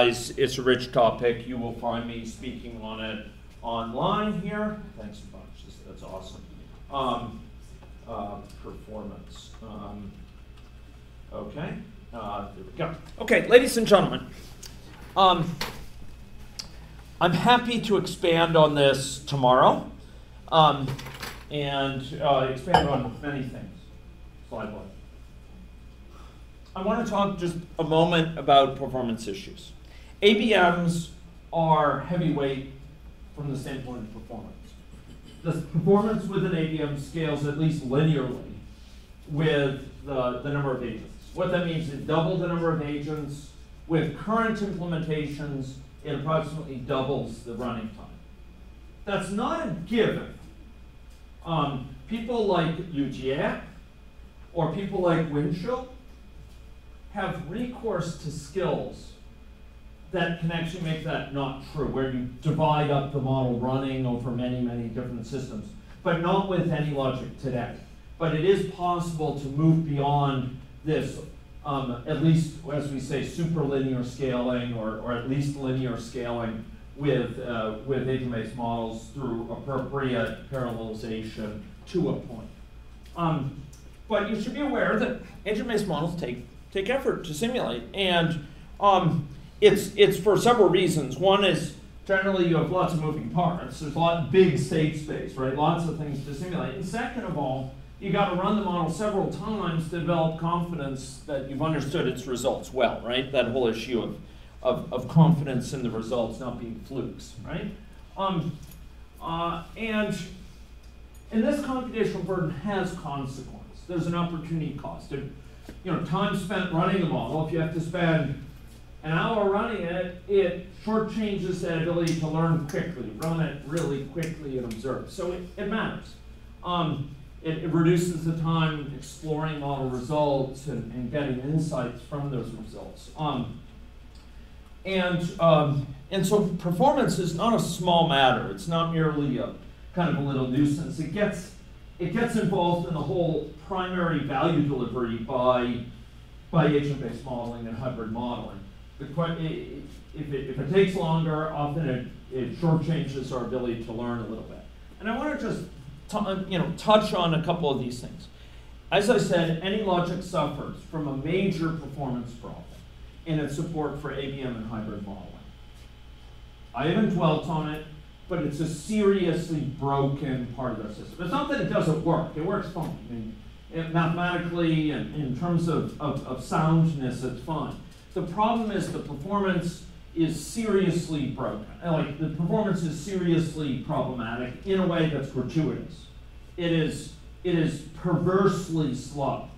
It's a rich topic. You will find me speaking on it online here. Thanks a bunch. That's- That's awesome. Um, uh, performance. Um, okay. Uh, there we go. Okay, ladies and gentlemen. Um, I'm happy to expand on this tomorrow um, and uh, expand on many things. Slide one. I want to talk just a moment about performance issues. ABMs are heavyweight from the standpoint of performance. The performance with an ABM scales at least linearly with the, the number of agents. What that means is double the number of agents. With current implementations, it approximately doubles the running time. That's not a given. Um, people like UGA or people like Windchill have recourse to skills that can actually make that not true, where you divide up the model running over many, many different systems, but not with AnyLogic today. But it is possible to move beyond this, um, at least as we say, superlinear scaling or, or at least linear scaling with, uh, with agent-based models through appropriate parallelization to a point. Um, but you should be aware that agent-based models take, take effort to simulate. And um, it's, it's for several reasons. One is generally you have lots of moving parts. There's a lot big state space, right? Lots of things to simulate. And second of all, you got to run the model several times to develop confidence that you've understood its results well, right? That whole issue of, of, of confidence in the results not being flukes, right? Um, uh, and, and this computational burden has consequence. There's an opportunity cost. If, you know, time spent running the model, if you have to spend an hour running it, it shortchanges that ability to learn quickly, run it really quickly and observe. So it, it matters. Um, it, it, reduces the time exploring model results and, and getting insights from those results. Um, and, um, and so performance is not a small matter. It's not merely a kind of a little nuisance. It gets, it gets involved in the whole primary value delivery by, by agent-based modeling and hybrid modeling the, if, it, if it takes longer, often it, it shortchanges our ability to learn a little bit. And I want to just uh, you know, touch on a couple of these things. As I said, AnyLogic suffers from a major performance problem in its support for ABM and hybrid modeling. I haven't dwelt on it, but it's a seriously broken part of the system. It's not that it doesn't work, it works fine. I mean, it, mathematically and in terms of, of, of soundness, it's fine. The problem is the performance is seriously broken. Like the performance is seriously problematic in a way that's gratuitous. It is it is perversely slow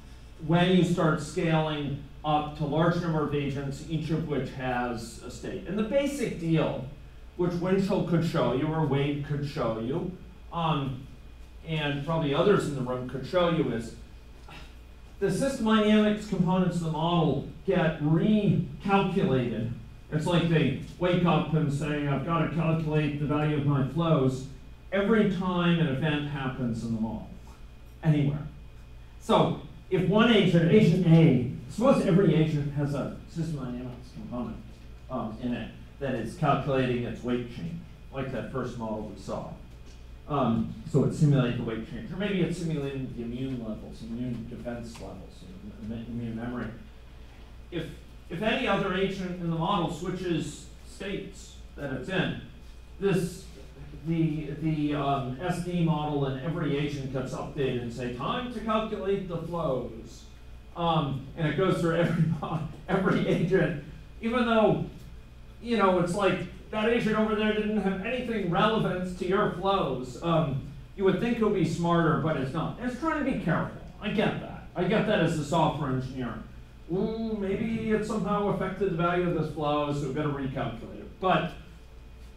when you start scaling up to large number of agents, each of which has a state. And the basic deal, which Winchell could show you or Wade could show you, um, and probably others in the room could show you, is the system dynamics components of the model get recalculated. It's like they wake up and say, I've got to calculate the value of my flows every time an event happens in the model, anywhere. So if one agent, agent A, suppose every agent has a system dynamics component um, in it that is calculating its weight change, like that first model we saw. Um, so it simulated the weight change. Or maybe it's simulating the immune levels, immune defense levels, immune memory. If, if any other agent in the model switches states that it's in, this the, the um, SD model and every agent gets updated and say, time to calculate the flows. Um, and it goes through every, every agent, even though, you know, it's like that agent over there didn't have anything relevant to your flows. Um, you would think it would be smarter, but it's not. it's trying to be careful. I get that. I get that as a software engineer. Ooh, maybe it somehow affected the value of this flow, so we've got to recalculate it. But,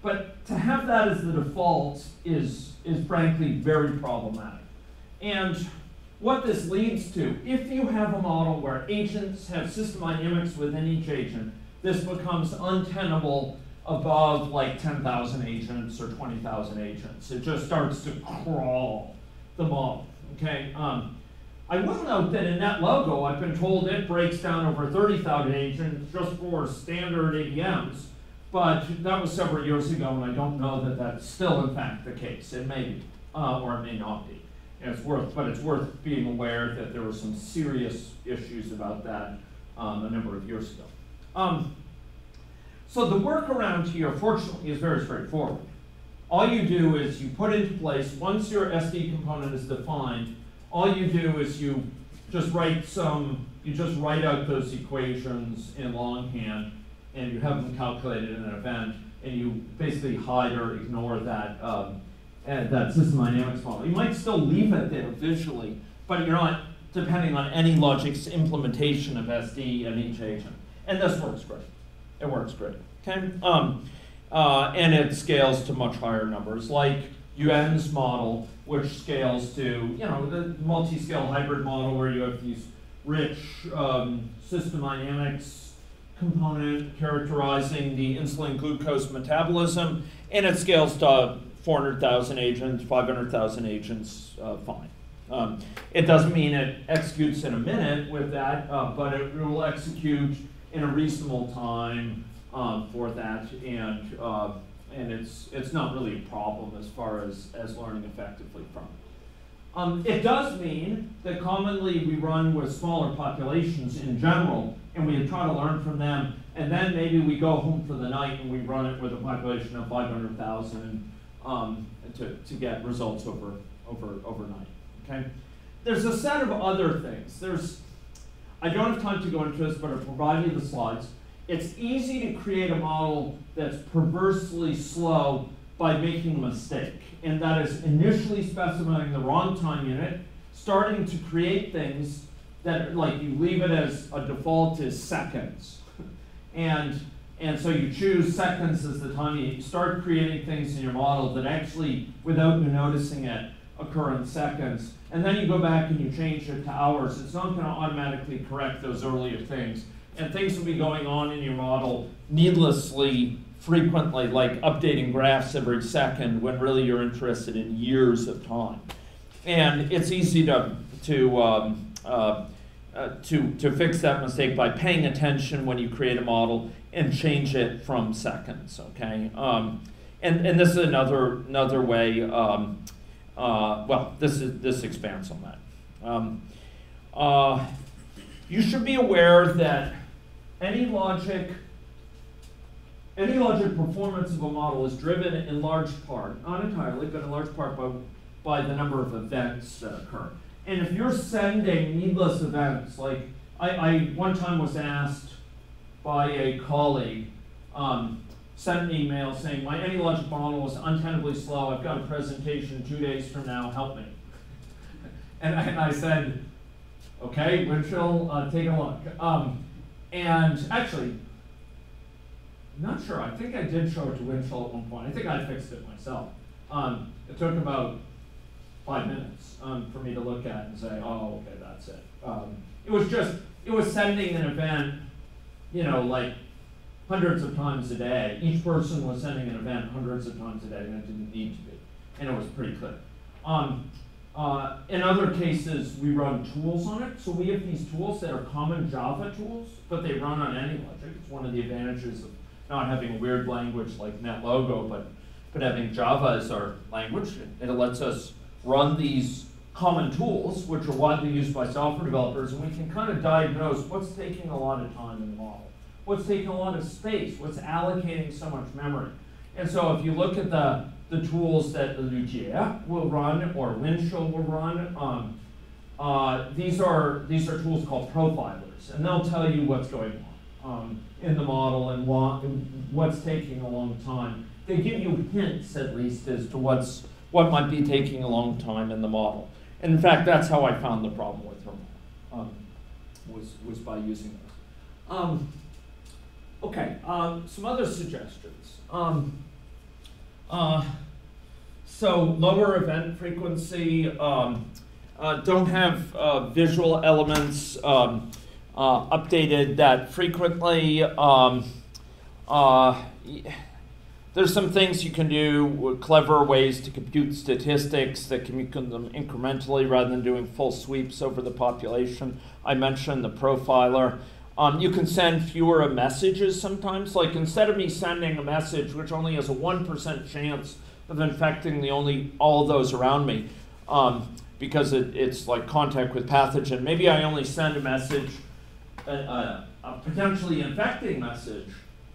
but to have that as the default is, is frankly very problematic. And what this leads to, if you have a model where agents have system dynamics within each agent, this becomes untenable above like 10,000 agents or 20,000 agents. It just starts to crawl the model, okay? Um, I will note that in NetLogo, I've been told it breaks down over 30,000 agents just for standard ABMs, but that was several years ago, and I don't know that that's still in fact the case. It may be, uh, or it may not be. It's worth, but it's worth being aware that there were some serious issues about that um, a number of years ago. Um, so the workaround here, fortunately, is very straightforward. All you do is you put into place, once your SD component is defined, all you do is you just write some, you just write out those equations in longhand and you have them calculated in an event and you basically hide or ignore that, um, uh, that system dynamics model. You might still leave it there visually, but you're not depending on AnyLogic's implementation of SD and each agent. And this works great. It works great. Okay? Um, uh, and it scales to much higher numbers, like Yuan's model, which scales to, you know, the multi-scale hybrid model where you have these rich um, system dynamics component characterizing the insulin glucose metabolism, and it scales to 400,000 agents, 500,000 agents, uh, fine. Um, it doesn't mean it executes in a minute with that, uh, but it will execute in a reasonable time um, for that, and uh, and it's it's not really a problem as far as as learning effectively from it. Um, it does mean that commonly we run with smaller populations in general, and we try to learn from them, and then maybe we go home for the night and we run it with a population of 500,000 um, to, to get results over, over, overnight. Okay? There's a set of other things. There's, I don't have time to go into this, but I'll provide you the slides. It's easy to create a model that's perversely slow by making a mistake, and that is initially specifying the wrong time unit, starting to create things that, like, you leave it as a default is seconds. and, and so you choose seconds as the time you start creating things in your model that actually, without you noticing it, occur in seconds. And then you go back and you change it to hours. It's not going to automatically correct those earlier things and things will be going on in your model needlessly frequently, like updating graphs every second, when really you're interested in years of time. And it's easy to, to, um, uh, uh, to, to fix that mistake by paying attention when you create a model and change it from seconds, okay? Um, and, and this is another, another way, um, uh, well, this, is, this expands on that. Um, uh, you should be aware that AnyLogic, any logic performance of a model is driven in large part, not entirely, but in large part by, by the number of events that occur. And if you're sending needless events, like I, I one time was asked by a colleague, um, sent an email saying, my AnyLogic model is untenably slow, I've got a presentation two days from now, help me. and, I, and I said, okay, Windchill, uh, take a look. Um, and actually, I'm not sure. I think I did show it to Winchell at one point. I think I fixed it myself. Um, it took about five minutes um, for me to look at and say, oh, okay, that's it. Um, it was just, it was sending an event, you know, like hundreds of times a day. Each person was sending an event hundreds of times a day, and it didn't need to be. And it was pretty clear. Um, uh, in other cases, we run tools on it. So we have these tools that are common Java tools, but they run on AnyLogic. It's one of the advantages of not having a weird language like NetLogo, but, but having Java as our language. It, it lets us run these common tools, which are widely used by software developers, and we can kind of diagnose what's taking a lot of time in the model, what's taking a lot of space, what's allocating so much memory. And so if you look at the the tools that Lugia will run or Windchill will run. Um, uh, these are these are tools called profilers, and they'll tell you what's going on um, in the model and what, what's taking a long time. They give you hints, at least, as to what's what might be taking a long time in the model. And in fact, that's how I found the problem with her um, was was by using those. Um, okay, um, some other suggestions. Uh, so lower event frequency, um, uh, don't have uh, visual elements um, uh, updated that frequently. Um, uh, there's some things you can do, clever ways to compute statistics that can compute them incrementally rather than doing full sweeps over the population. I mentioned the profiler. Um, you can send fewer messages sometimes. Like instead of me sending a message which only has a 1% chance of infecting the only all those around me, um, because it, it's like contact with pathogen, maybe I only send a message, a, a, a potentially infecting message,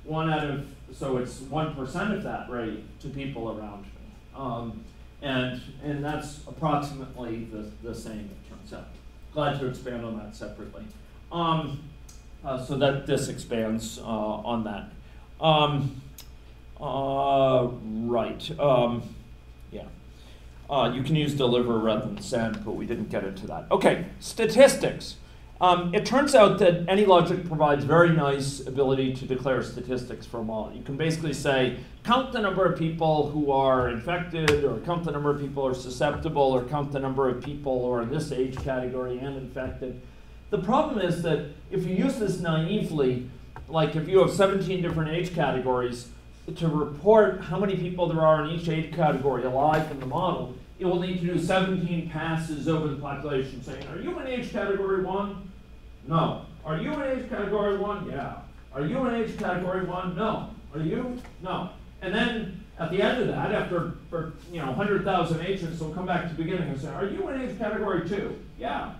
one out of, so it's 1% of that rate to people around me. Um, and, and that's approximately the, the same, it turns out. Glad to expand on that separately. Um, uh, so that this expands uh, on that. Um, uh, right. Um, yeah. Uh, you can use deliver rather than send, but we didn't get into that. Okay, statistics. Um, it turns out that AnyLogic provides very nice ability to declare statistics for a model. You can basically say, count the number of people who are infected, or count the number of people who are susceptible, or count the number of people who are in this age category and infected. The problem is that if you use this naively, like if you have 17 different age categories, to report how many people there are in each age category alive in the model, it will need to do 17 passes over the population saying, are you in age category one? No. Are you in age category one? Yeah. Are you in age category one? No. Are you? No. And then at the end of that, after you know 100,000 agents, they'll come back to the beginning and say, are you in age category two? Yeah.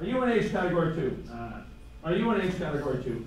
Are you in age category two? Uh, are you in age category two?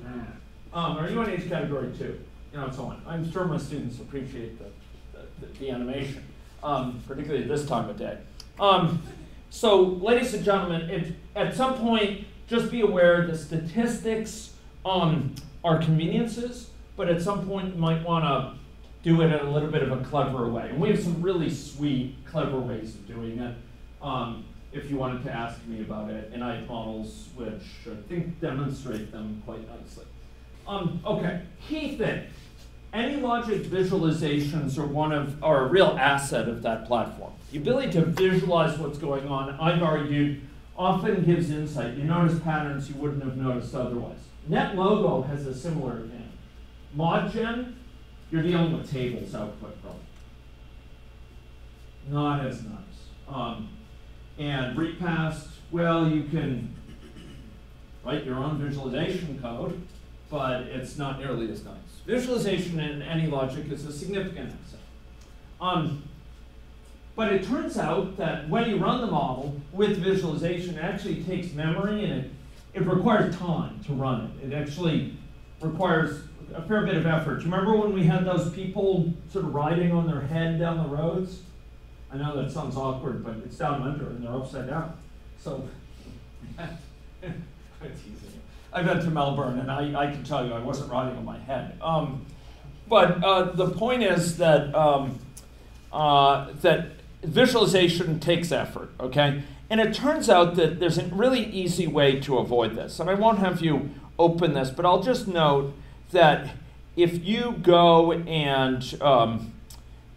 Uh, um, are you in age category two? You know, and so on. I'm sure my students appreciate the, the, the animation, um, particularly this time of day. Um, so, ladies and gentlemen, if, at some point, just be aware the statistics um, are conveniences, but at some point you might want to do it in a little bit of a clever way. And we have some really sweet, clever ways of doing it. Um, if you wanted to ask me about it, and I have models which I think demonstrate them quite nicely. Um, okay, key thing. AnyLogic visualizations are one of are a real asset of that platform. The ability to visualize what's going on, I've argued, often gives insight. You notice patterns you wouldn't have noticed otherwise. NetLogo has a similar advantage. ModGen, you're dealing with tables output probably. Not as nice. Um, and Repast, well, you can write your own visualization code, but it's not nearly as nice. Visualization in AnyLogic is a significant asset. Um, but it turns out that when you run the model with visualization, it actually takes memory and it, it requires time to run it. It actually requires a fair bit of effort. You remember when we had those people sort of riding on their head down the roads? I know that sounds awkward, but it's down under and they're upside down. So, I've been to Melbourne and I, I can tell you I wasn't riding on my head. Um, but uh, the point is that, um, uh, that visualization takes effort, okay? And it turns out that there's a really easy way to avoid this. And I won't have you open this, but I'll just note that if you go and um,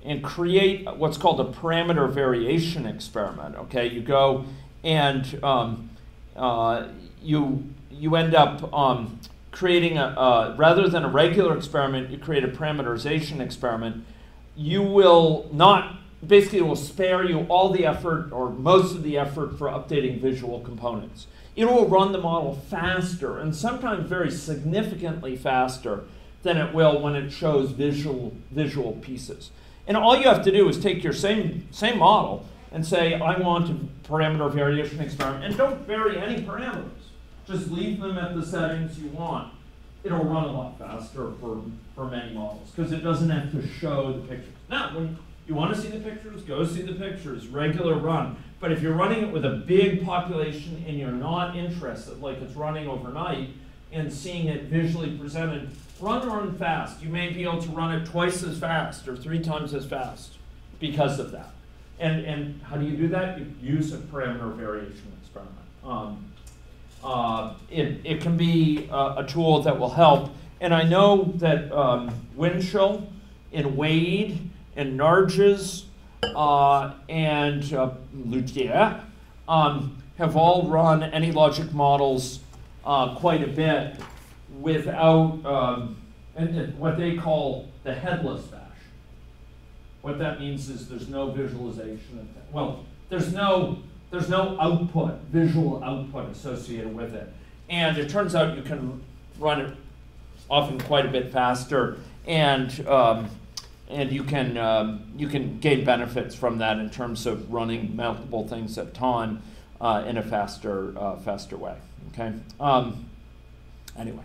and create what's called a parameter variation experiment. Okay, you go and um, uh, you you end up um, creating a rather than a regular experiment, you create a parameterization experiment. You will not basically will spare you all the effort or most of the effort for updating visual components. It will run the model faster and sometimes very significantly faster than it will when it shows visual visual pieces. And all you have to do is take your same, same model and say, I want a parameter variation experiment, and don't vary any parameters. Just leave them at the settings you want. It'll run a lot faster for, for many models because it doesn't have to show the pictures. Now, when you want to see the pictures, go see the pictures, regular run. But if you're running it with a big population and you're not interested, like it's running overnight, and seeing it visually presented, run run fast. You may be able to run it twice as fast or three times as fast because of that. And, and how do you do that? You use a parameter variation experiment. Um, uh, it, it can be a, a, tool that will help. And I know that um, Winchell and Wade and Narges uh, and uh, Ludier um, have all run AnyLogic models uh, quite a bit without um, and, and what they call the headless fashion. What that means is there's no visualization. Well, there's no there's no output, visual output associated with it. And it turns out you can run it often quite a bit faster, and um, and you can um, you can gain benefits from that in terms of running multiple things at time uh, in a faster uh, faster way. Okay. Um, anyway,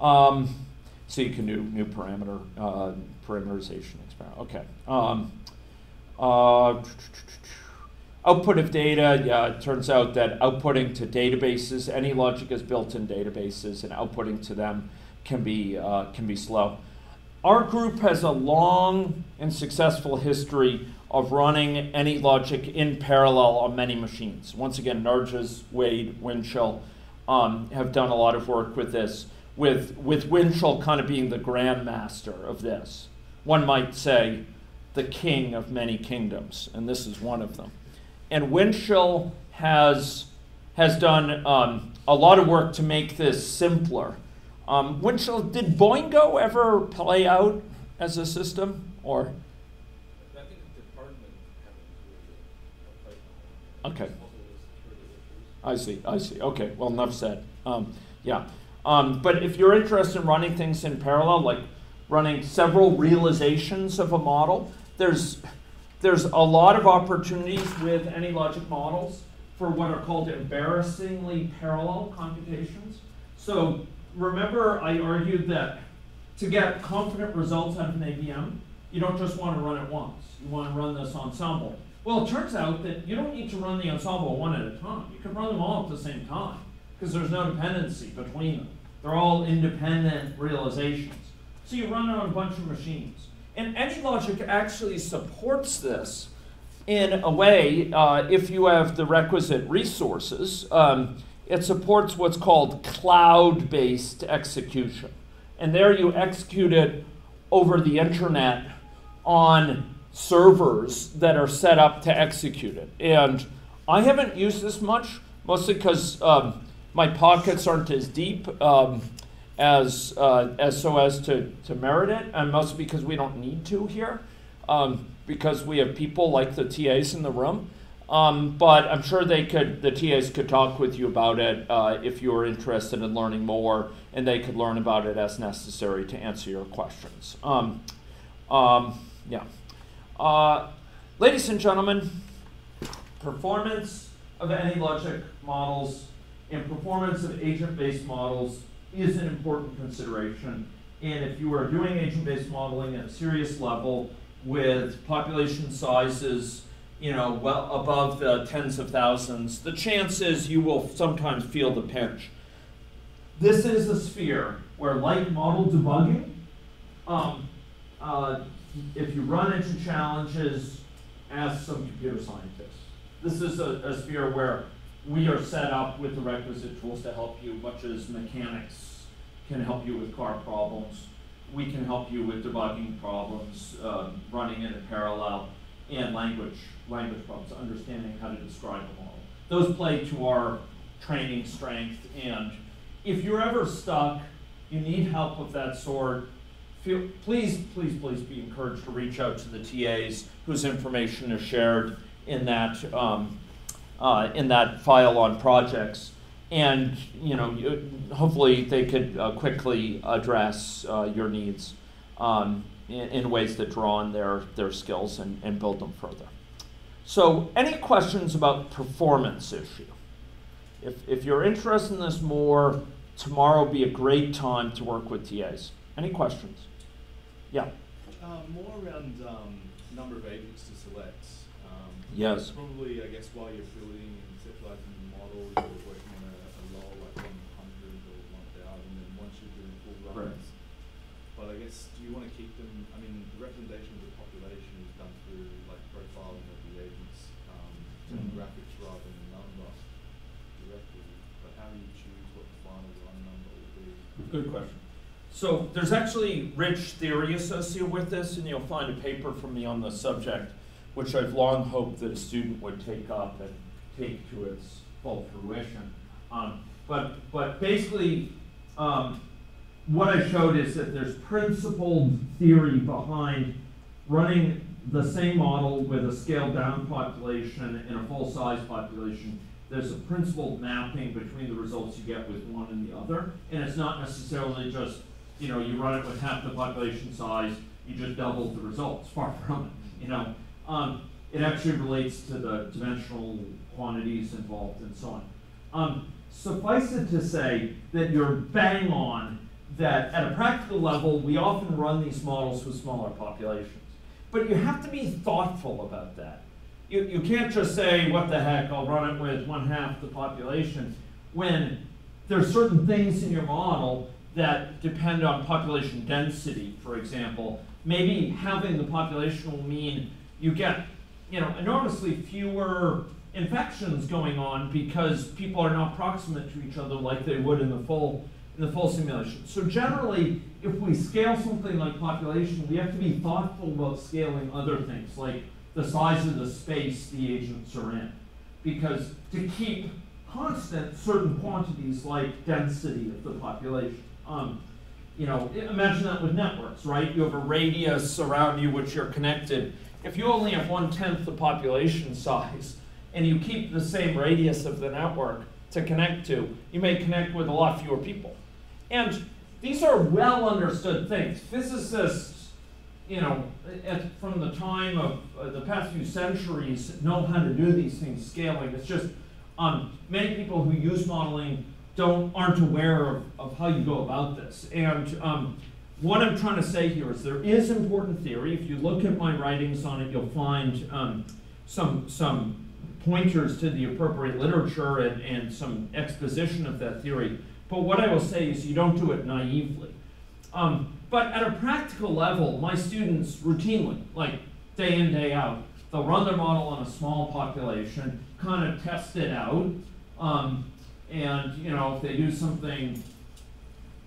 um, so you can do new parameter uh, parameterization experiment. Okay. Um, uh, output of data. Yeah, it turns out that outputting to databases, AnyLogic is built in databases, and outputting to them can be uh, can be slow. Our group has a long and successful history of running AnyLogic in parallel on many machines. Once again, Narges, Wade, Winchell um, have done a lot of work with this, with, with Windchill kind of being the grandmaster of this. One might say the king of many kingdoms, and this is one of them. And Windchill has, has done um, a lot of work to make this simpler um, Windchill, did Boingo ever play out as a system, or? Okay. I see. I see. Okay. Well, enough said. Um, yeah. Um, but if you're interested in running things in parallel, like running several realizations of a model, there's there's a lot of opportunities with AnyLogic models for what are called embarrassingly parallel computations. So remember I argued that to get confident results out of an ABM, you don't just want to run it once. You want to run this ensemble. Well, it turns out that you don't need to run the ensemble one at a time. You can run them all at the same time because there's no dependency between them. They're all independent realizations. So you run it on a bunch of machines. And AnyLogic actually supports this in a way uh, if you have the requisite resources. Um, it supports what's called cloud based execution. And there you execute it over the internet on servers that are set up to execute it. And I haven't used this much, mostly because um, my pockets aren't as deep um, as, uh, as so as to, to merit it, and mostly because we don't need to here, um, because we have people like the TAs in the room. Um, but I'm sure they could, the TAs could talk with you about it uh, if you are interested in learning more, and they could learn about it as necessary to answer your questions. Um, um, yeah. Uh, ladies and gentlemen, performance of AnyLogic models and performance of agent-based models is an important consideration. And if you are doing agent-based modeling at a serious level with population sizes you know, well above the tens of thousands, the chances you will sometimes feel the pinch. This is a sphere where, like model debugging, um, uh, if you run into challenges, ask some computer scientists. This is a, a sphere where we are set up with the requisite tools to help you, much as mechanics can help you with car problems. We can help you with debugging problems, uh, running in a parallel, and language language problems, understanding how to describe a model. Those play to our training strength. And if you're ever stuck, you need help of that sort, feel, please, please, please be encouraged to reach out to the TAs whose information is shared in that, um, uh, in that file on projects. And you know, hopefully they could uh, quickly address uh, your needs um, in, in, ways that draw on their, their skills and, and build them further. So, any questions about performance issue? If, if you're interested in this more, tomorrow will be a great time to work with TAs. Any questions? Yeah. Uh, more around um, number of agents to select. Um, yes. Probably, I guess, while you're building and conceptualizing the model, you're working on a, a role like 100 or 1,000, and once you're doing full runs. Right. But I guess, do you want to keep them? I mean, the representation of the population is done through like profiling of the agents, graphics rather than number directly, but how do you choose what the final run number will be? Good question. So there's actually rich theory associated with this, and you'll find a paper from me on the subject, which I've long hoped that a student would take up and take to its full fruition. Um, but, but basically, um, what I showed is that there's principled theory behind running the same model with a scaled down population and a full size population, there's a principled mapping between the results you get with one and the other. And it's not necessarily just, you know, you run it with half the population size, you just doubled the results. Far from it, you know. Um, it actually relates to the dimensional quantities involved and so on. Um, suffice it to say that you're bang on that at a practical level, we often run these models with smaller populations. But you have to be thoughtful about that. You, you can't just say, what the heck, I'll run it with one half the population, when there's certain things in your model that depend on population density, for example. Maybe having the population will mean you get you know, enormously fewer infections going on because people are not proximate to each other like they would in the full in the full simulation. So generally, if we scale something like population, we have to be thoughtful about scaling other things, like the size of the space the agents are in. Because to keep constant certain quantities like density of the population. Um, you know, imagine that with networks, right? You have a radius around you which you're connected. If you only have one-tenth the population size, and you keep the same radius of the network to connect to, you may connect with a lot fewer people. And these are well understood things. Physicists, you know, at, from the time of uh, the past few centuries, know how to do these things scaling. It's just um, many people who use modeling don't aren't aware of, of how you go about this. And um, what I'm trying to say here is there is important theory. If you look at my writings on it, you'll find um, some some pointers to the appropriate literature and, and some exposition of that theory. But what I will say is you don't do it naively. Um, but at a practical level, my students routinely, like day in, day out, they'll run their model on a small population, kind of test it out, um, and you know if they do something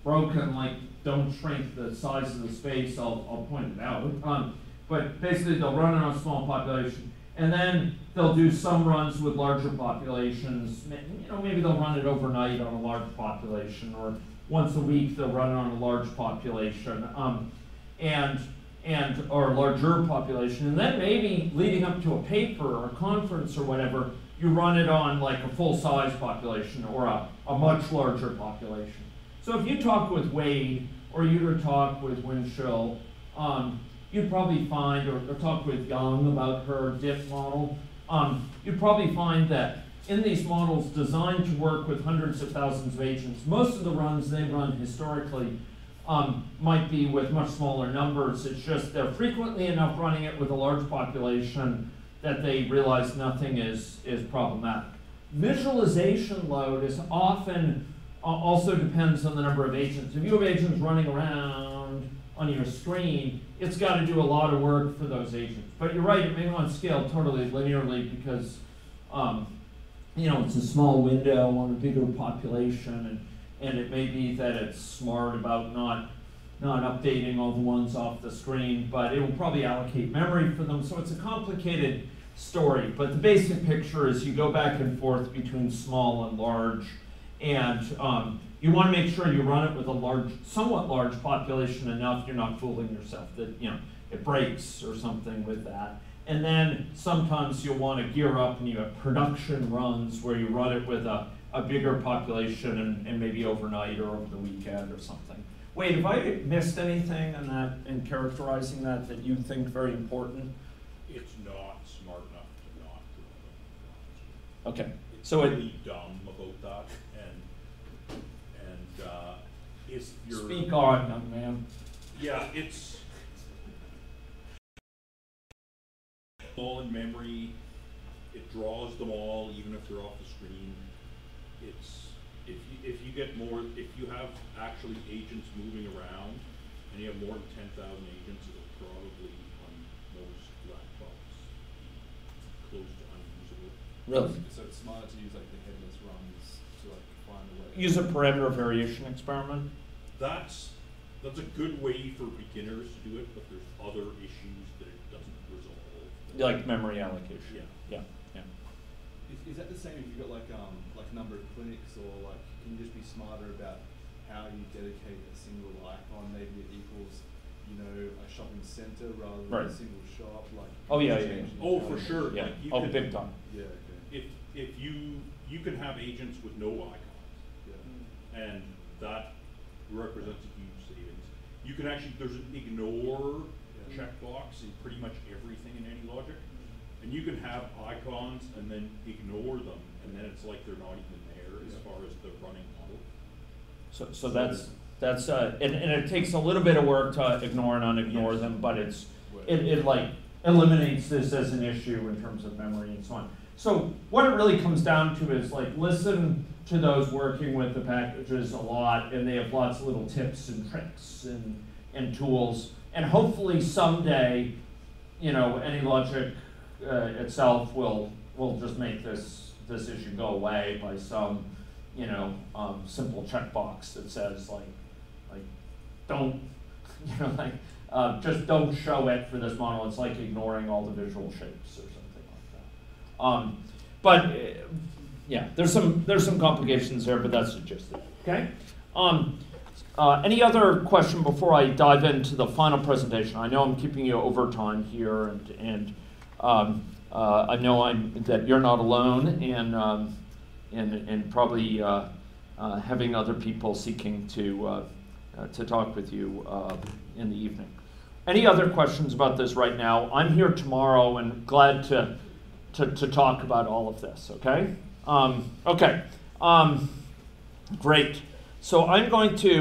broken, like don't shrink the size of the space, I'll, I'll point it out. Um, but basically, they'll run it on a small population, and then they'll do some runs with larger populations. You know, maybe they'll run it overnight on a large population, or once a week they'll run it on a large population, um, and and or larger population. And then maybe leading up to a paper or a conference or whatever, you run it on like a full size population or a, a much larger population. So if you talk with Wade or you were to talk with Winchell, um, you'd probably find, or, or, talk with Yuan about her DIP model, um, you'd probably find that in these models designed to work with hundreds of thousands of agents, most of the runs they run historically um, might be with much smaller numbers. It's just they're frequently enough running it with a large population that they realize nothing is, is problematic. Visualization load is often also depends on the number of agents. If you have agents running around on your screen, it's got to do a lot of work for those agents. But you're right, it may not scale totally linearly because, um, you know, it's a small window on a bigger population, and, and it may be that it's smart about not not updating all the ones off the screen, but it will probably allocate memory for them. So it's a complicated story. But the basic picture is you go back and forth between small and large, and um, you want to make sure you run it with a large, somewhat large population enough you're not fooling yourself that you know it breaks or something with that. And then sometimes you'll want to gear up and you have production runs where you run it with a, a bigger population and, and maybe overnight or over the weekend or something. Wait, have I missed anything in that in characterizing that that you think very important? It's not smart enough to not do it. Okay. It's So it- really dumb about that, your Speak on, young man. Yeah, it's all in memory. It draws them all, even if they're off the screen. It's if you if you get more if you have actually agents moving around and you have more than ten thousand agents, it'll probably on most laptops be close to unusable. Really? So it's smarter to use like the headless runs to like find a way. Use a parameter variation experiment. That's that's a good way for beginners to do it, but there's other issues that it doesn't resolve. Like memory allocation. Yeah. Yeah, yeah. Is, is that the same if you've got like um like a number of clinics or like can you just be smarter about how you dedicate a single icon? Maybe it equals you know, a shopping center rather than Right. a single shop, like. Oh, yeah, yeah, yeah. Oh, for sure. Yeah, Like, you oh, could- big time. Yeah, okay, If, if you, you can have agents with no icons, yeah. and that represents a huge savings. You can actually, there's an ignore Yeah. checkbox in pretty much everything in AnyLogic. And you can have icons and then ignore them, and then it's like they're not even there as far as the running model. So, so that's, that's, uh, and, and it takes a little bit of work to ignore and unignore Yes. them, but it's, it, it like eliminates this as an issue in terms of memory and so on. So what it really comes down to is like listen to those working with the packages a lot, and they have lots of little tips and tricks and, and tools. And hopefully someday, you know, AnyLogic uh, itself will will just make this this issue go away by some, you know, um, simple checkbox that says like, like, don't, you know, like, uh, just don't show it for this model. It's like ignoring all the visual shapes or something. Um, but uh, yeah, there's some there's some complications there, but that's the gist it. Okay. Um, uh, any other question before I dive into the final presentation? I know I'm keeping you over time here, and and um, uh, I know I'm that you're not alone, and um, and and probably uh, uh, having other people seeking to uh, to talk with you in the evening. Any other questions about this right now? I'm here tomorrow and glad to to, to talk about all of this. Okay. Um, okay. Um, great. So I'm going to.